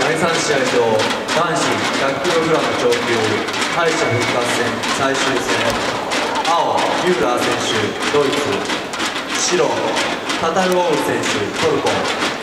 第3試合と男子 100kg 超級敗者復活戦最終戦青ユーラー選手ドイツ白タタルオール選手トルコ。